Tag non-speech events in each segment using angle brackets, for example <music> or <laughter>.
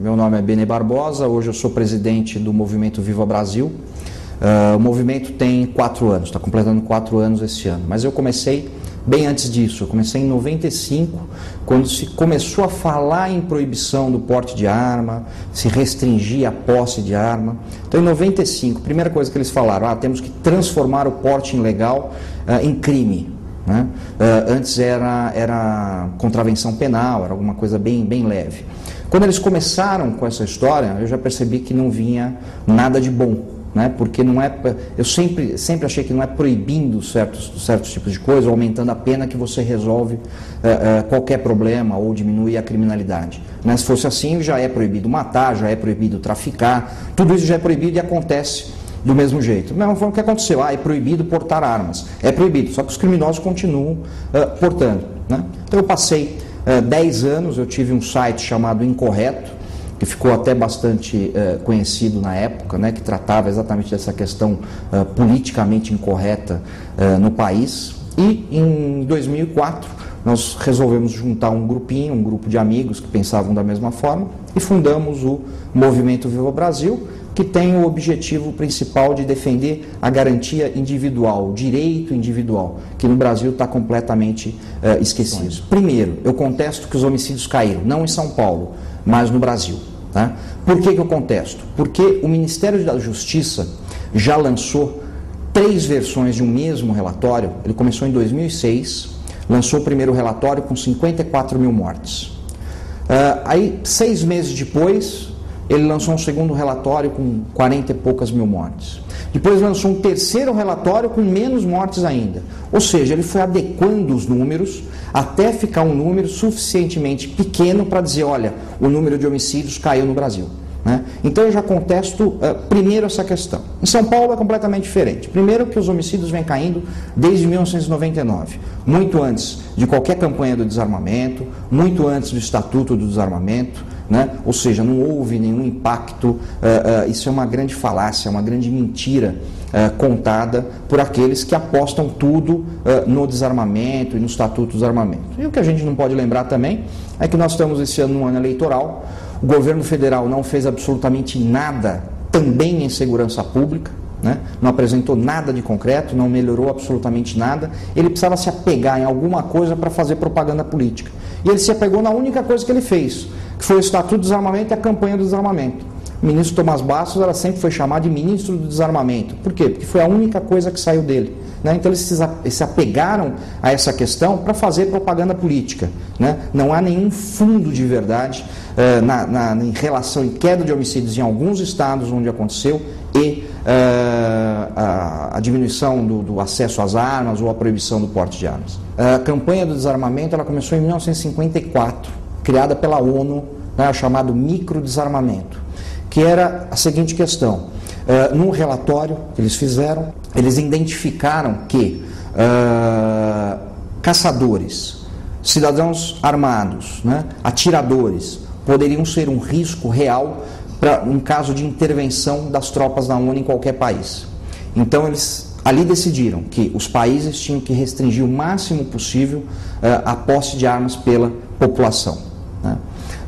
meu nome é Bene Barbosa, hoje eu sou presidente do movimento Viva Brasil. Uh, o movimento tem quatro anos, está completando quatro anos esse ano, mas eu comecei bem antes disso. Eu comecei em 95, quando se começou a falar em proibição do porte de arma, se restringir a posse de arma. Então, em 95, primeira coisa que eles falaram: ah, temos que transformar o porte ilegal uh, em crime. Né? Uh, antes era, era contravenção penal, era alguma coisa bem, bem leve. Quando eles começaram com essa história, eu já percebi que não vinha nada de bom né? porque não é, eu sempre, sempre achei que não é proibindo certos, certos tipos de coisas, ou aumentando a pena que você resolve é, é, qualquer problema ou diminui a criminalidade. Né? Se fosse assim, já é proibido matar, já é proibido traficar, tudo isso já é proibido e acontece do mesmo jeito. Mesmo foi o que aconteceu, ah, é proibido portar armas. É proibido, só que os criminosos continuam uh, portando. Né? Então eu passei 10 anos, eu tive um site chamado Incorreto, que ficou até bastante uh, conhecido na época, né, que tratava exatamente dessa questão uh, politicamente incorreta uh, no país. E em 2004 nós resolvemos juntar um grupinho, um grupo de amigos que pensavam da mesma forma e fundamos o Movimento Viva Brasil, que tem o objetivo principal de defender a garantia individual, o direito individual, que no Brasil está completamente esquecido. Primeiro, eu contesto que os homicídios caíram, não em São Paulo, mas no Brasil. Tá? Por que, que eu contesto? Porque o Ministério da Justiça já lançou três versões de um mesmo relatório. Ele começou em 2006, lançou o primeiro relatório com 54 mil mortes. Uh, aí, seis meses depois, ele lançou um segundo relatório com 40 e poucas mil mortes. Depois lançou um terceiro relatório com menos mortes ainda. Ou seja, ele foi adequando os números até ficar um número suficientemente pequeno para dizer: olha, o número de homicídios caiu no Brasil. Né? Então eu já contesto uh, primeiro essa questão. Em São Paulo é completamente diferente. Primeiro que os homicídios vêm caindo desde 1999, muito antes de qualquer campanha do desarmamento, muito antes do Estatuto do Desarmamento, né? ou seja, não houve nenhum impacto. Uh, uh, isso é uma grande falácia, uma grande mentira uh, contada por aqueles que apostam tudo no desarmamento e no Estatuto do Desarmamento. E o que a gente não pode lembrar também é que nós estamos esse ano num ano eleitoral, o governo federal não fez absolutamente nada também em segurança pública. Né? não apresentou nada de concreto, não melhorou absolutamente nada. Ele precisava se apegar em alguma coisa para fazer propaganda política. E ele se apegou na única coisa que ele fez, que foi o Estatuto do Desarmamento e a campanha do desarmamento. O ministro Tomás Bastos ela sempre foi chamado de ministro do desarmamento. Por quê? Porque foi a única coisa que saiu dele. Né? Então eles se apegaram a essa questão para fazer propaganda política. Né? Não há nenhum fundo de verdade eh, na, na, em relação em queda de homicídios em alguns estados onde aconteceu e eh, a, a, diminuição do, do, acesso às armas ou a proibição do porte de armas. A campanha do desarmamento ela começou em 1954 criada pela ONU, né, chamado microdesarmamento, que era a seguinte questão. Uh, num relatório que eles fizeram, eles identificaram que uh, caçadores, cidadãos armados, né, atiradores, poderiam ser um risco real para um caso de intervenção das tropas da ONU em qualquer país. Então eles ali decidiram que os países tinham que restringir o máximo possível uh, a posse de armas pela população.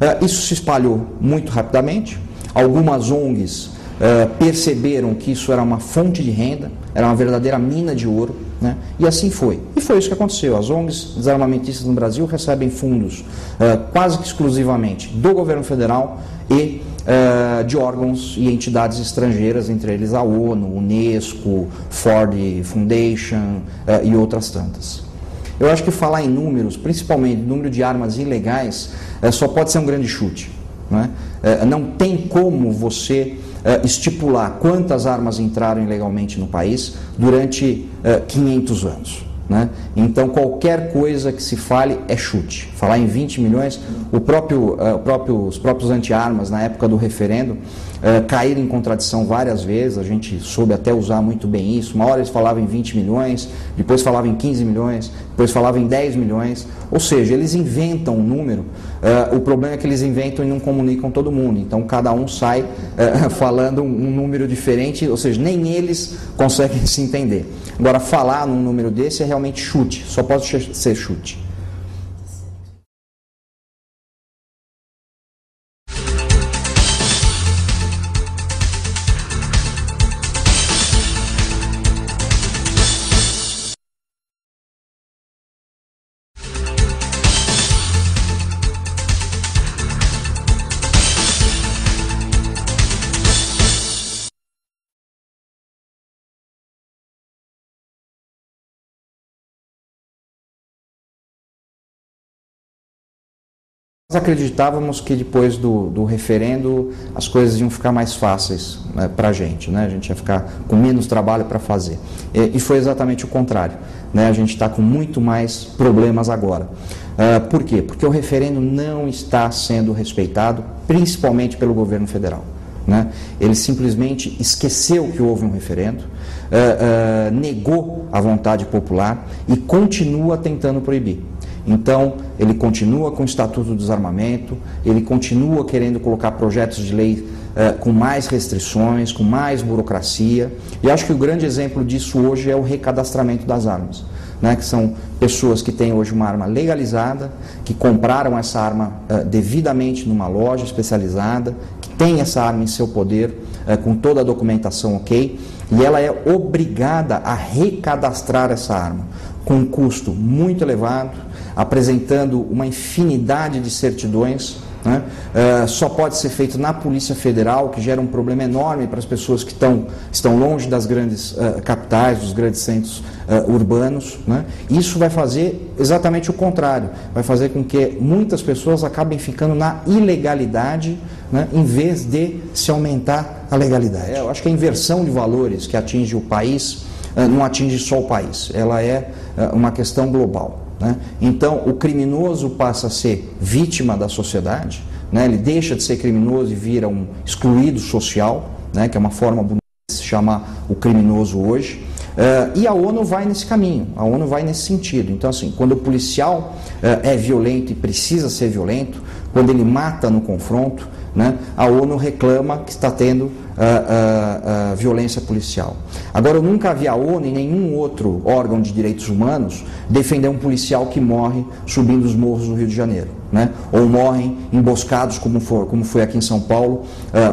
É, isso se espalhou muito rapidamente. Algumas ONGs é, perceberam que isso era uma fonte de renda, era uma verdadeira mina de ouro, né? e assim foi. E foi isso que aconteceu. As ONGs desarmamentistas no Brasil recebem fundos é, quase que exclusivamente do governo federal e de órgãos e entidades estrangeiras, entre eles a ONU, Unesco, Ford Foundation e outras tantas. Eu acho que falar em números, principalmente número de armas ilegais, é, só pode ser um grande chute. Não, é? É, não tem como você estipular quantas armas entraram ilegalmente no país durante 500 anos. Né? Então, qualquer coisa que se fale é chute. Falar em 20 milhões, o próprio, uh, próprio, os próprios anti-armas, na época do referendo, uh, caíram em contradição várias vezes. A gente soube até usar muito bem isso. Uma hora eles falavam em 20 milhões, depois falavam em 15 milhões, depois falavam em 10 milhões. Ou seja, eles inventam um número. Uh, o problema é que eles inventam e não comunicam todo mundo. Então, cada um sai <laughs> falando um, um número diferente, ou seja, nem eles conseguem <laughs> se entender. Agora, falar num número desse é realmente chute, só pode ser chute. Nós acreditávamos que depois do, do referendo as coisas iam ficar mais fáceis né, para a gente, né? a gente ia ficar com menos trabalho para fazer. E, e, foi exatamente o contrário. Né? A gente está com muito mais problemas agora. Uh, por quê? Porque o referendo não está sendo respeitado, principalmente pelo governo federal. Né? Ele simplesmente esqueceu que houve um referendo, uh, uh, negou a vontade popular e continua tentando proibir. Então, ele continua com o Estatuto do Desarmamento, ele continua querendo colocar projetos de lei uh, com mais restrições, com mais burocracia. E acho que o grande exemplo disso hoje é o recadastramento das armas. Né, que são pessoas que têm hoje uma arma legalizada, que compraram essa arma uh, devidamente numa loja especializada, que tem essa arma em seu poder, uh, com toda a documentação ok, e ela é obrigada a recadastrar essa arma, com um custo muito elevado, apresentando uma infinidade de certidões. Né? Uh, só pode ser feito na Polícia Federal, que gera um problema enorme para as pessoas que estão, estão longe das grandes uh, capitais, dos grandes centros uh, urbanos. Né? Isso vai fazer exatamente o contrário, vai fazer com que muitas pessoas acabem ficando na ilegalidade né? em vez de se aumentar a legalidade. É, eu acho que a inversão de valores que atinge o país não atinge só o país, ela é uma questão global. Né? Então, o criminoso passa a ser vítima da sociedade, né? ele deixa de ser criminoso e vira um excluído social, né? que é uma forma bonita de se chamar o criminoso hoje. Uh, e a ONU vai nesse caminho, a ONU vai nesse sentido. Então, assim, quando o policial uh, é violento e precisa ser violento, quando ele mata no confronto, né, a ONU reclama que está tendo uh, uh, uh, violência policial. Agora, eu nunca vi a ONU e nenhum outro órgão de direitos humanos defender um policial que morre subindo os morros do Rio de Janeiro, né, ou morrem emboscados, como, for, como foi aqui em São Paulo,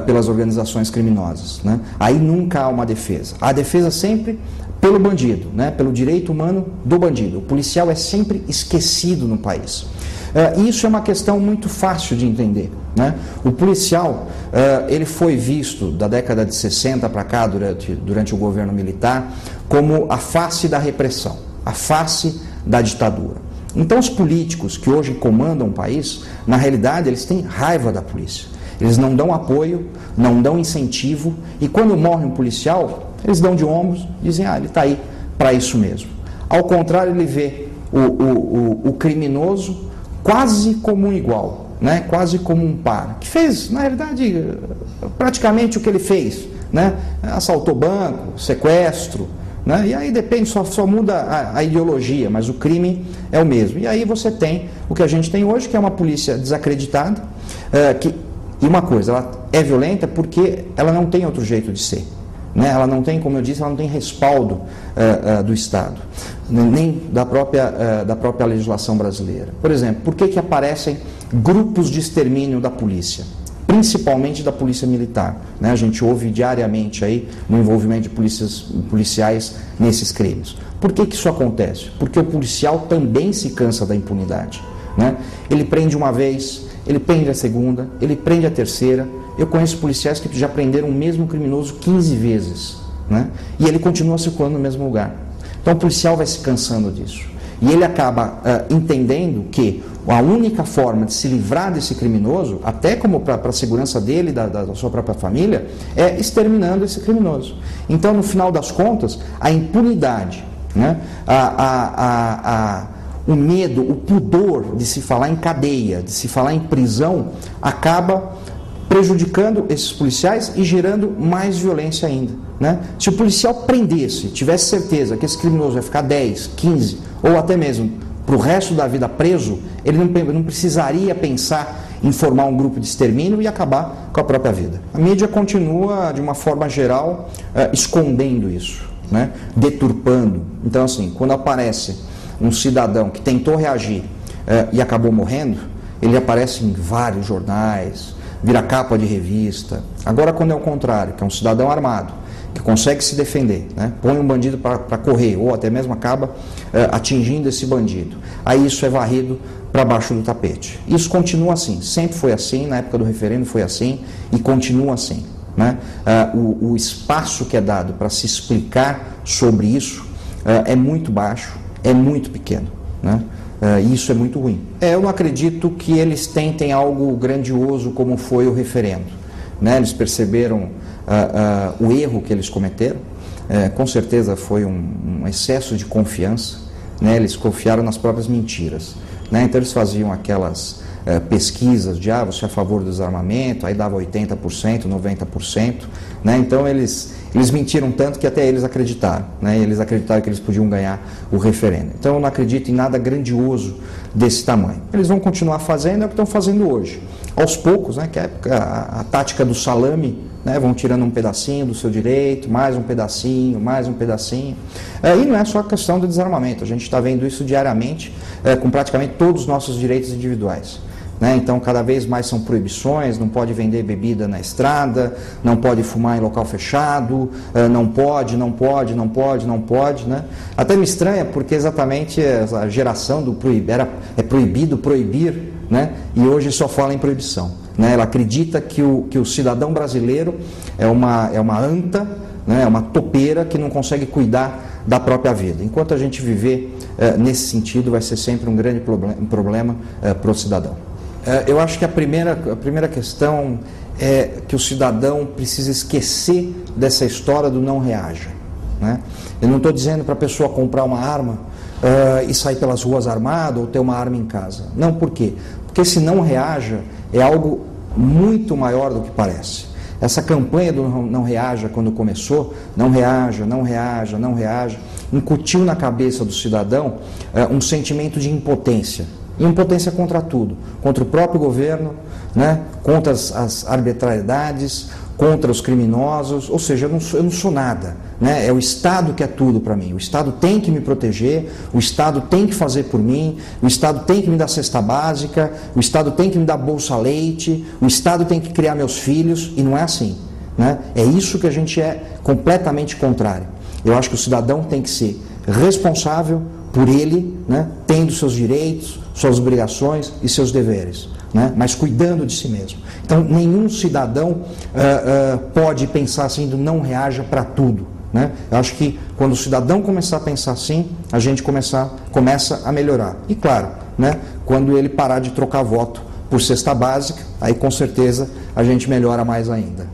pelas organizações criminosas. Né. Aí nunca há uma defesa. A defesa sempre pelo bandido, né, pelo direito humano do bandido. O policial é sempre esquecido no país. Uh, isso é uma questão muito fácil de entender. Né? O policial uh, ele foi visto da década de 60 para cá, durante, durante o governo militar, como a face da repressão, a face da ditadura. Então, os políticos que hoje comandam o país, na realidade, eles têm raiva da polícia. Eles não dão apoio, não dão incentivo, e quando morre um policial, eles dão de ombros, dizem: ah, ele está aí para isso mesmo. Ao contrário, ele vê o, o, o, o criminoso quase como um igual, né? quase como um par, que fez, na realidade, praticamente o que ele fez. Né? Assaltou banco, sequestro, né? e aí depende, só, só muda a, a, ideologia, mas o crime é o mesmo. E aí você tem o que a gente tem hoje, que é uma polícia desacreditada, é, que, e uma coisa, ela é violenta porque ela não tem outro jeito de ser. Né? Ela não tem, como eu disse, ela não tem respaldo uh, uh, do Estado, nem da própria, uh, da própria legislação brasileira. Por exemplo, por que, que aparecem grupos de extermínio da polícia? Principalmente da polícia militar. Né? A gente ouve diariamente aí o envolvimento de polícias, policiais nesses crimes. Por que, que isso acontece? Porque o policial também se cansa da impunidade. Né? Ele prende uma vez, ele prende a segunda, ele prende a terceira, eu conheço policiais que já prenderam o mesmo criminoso 15 vezes, né? E ele continua circulando no mesmo lugar. Então o policial vai se cansando disso. E ele acaba uh, entendendo que a única forma de se livrar desse criminoso, até como para a segurança dele da, da, sua própria família, é exterminando esse criminoso. Então, no final das contas, a impunidade, né? a, a, a, a o medo, o pudor de se falar em cadeia, de se falar em prisão, acaba prejudicando esses policiais e gerando mais violência ainda. Né? Se o policial prendesse, tivesse certeza que esse criminoso vai ficar 10, 15 ou até mesmo para o resto da vida preso, ele não, não precisaria pensar em formar um grupo de extermínio e acabar com a própria vida. A mídia continua, de uma forma geral, uh, escondendo isso, né? deturpando. Então, assim, quando aparece um cidadão que tentou reagir uh, e acabou morrendo, ele aparece em vários jornais, vira capa de revista. Agora, quando é o contrário, que é um cidadão armado, que consegue se defender, né? põe um bandido para correr, ou até mesmo acaba eh, atingindo esse bandido, aí isso é varrido para baixo do tapete. Isso continua assim, sempre foi assim, na época do referendo foi assim e continua assim. Né? Uh, o, o, espaço que é dado para se explicar sobre isso é muito baixo, é muito pequeno. Né? Uh, isso é muito ruim. É, eu não acredito que eles tentem algo grandioso como foi o referendo. Né? Eles perceberam uh, uh, o erro que eles cometeram. É, com certeza foi um, um excesso de confiança. Né? Eles confiaram nas próprias mentiras. Né? Então eles faziam aquelas é, pesquisas de ah, você é a favor do desarmamento, aí dava 80%, 90%. Né? Então eles, eles mentiram tanto que até eles acreditaram. Né? Eles acreditaram que eles podiam ganhar o referendo. Então eu não acredito em nada grandioso desse tamanho. Eles vão continuar fazendo é o que estão fazendo hoje. Aos poucos, né? que é a, a tática do salame né, vão tirando um pedacinho do seu direito, mais um pedacinho, mais um pedacinho. É, e não é só a questão do desarmamento, a gente está vendo isso diariamente é, com praticamente todos os nossos direitos individuais. Né? Então, cada vez mais são proibições: não pode vender bebida na estrada, não pode fumar em local fechado, é, não pode, não pode, não pode, não pode. Né? Até me estranha, porque exatamente a geração do proibir, era, é proibido proibir, né? e hoje só fala em proibição. Né? Ela acredita que o, que o cidadão brasileiro é uma, é uma anta, né? é uma topeira que não consegue cuidar da própria vida. Enquanto a gente viver eh, nesse sentido, vai ser sempre um grande problem, um problema eh, para o cidadão. Eh, eu acho que a primeira, a primeira questão é que o cidadão precisa esquecer dessa história do não reaja. Né? Eu não estou dizendo para a pessoa comprar uma arma uh, e sair pelas ruas armado ou ter uma arma em casa. Não, por quê? Porque se não reaja é algo muito maior do que parece. Essa campanha do não reaja quando começou, não reaja, não reaja, não reaja, incutiu na cabeça do cidadão uh, um sentimento de impotência. Impotência contra tudo, contra o próprio governo, né, contra as, as arbitrariedades, contra os criminosos, ou seja, eu não sou, eu não sou nada. Né? É o Estado que é tudo para mim. O Estado tem que me proteger, o Estado tem que fazer por mim, o Estado tem que me dar cesta básica, o Estado tem que me dar bolsa leite, o Estado tem que criar meus filhos, e não é assim. Né? É isso que a gente é completamente contrário. Eu acho que o cidadão tem que ser responsável por ele, né? tendo seus direitos, suas obrigações e seus deveres né? mas cuidando de si mesmo. Então, nenhum cidadão uh, uh, pode pensar assim, não reaja para tudo. Né? Eu acho que quando o cidadão começar a pensar assim, a gente começar, começa a melhorar. E claro, né, quando ele parar de trocar voto por cesta básica, aí com certeza a gente melhora mais ainda.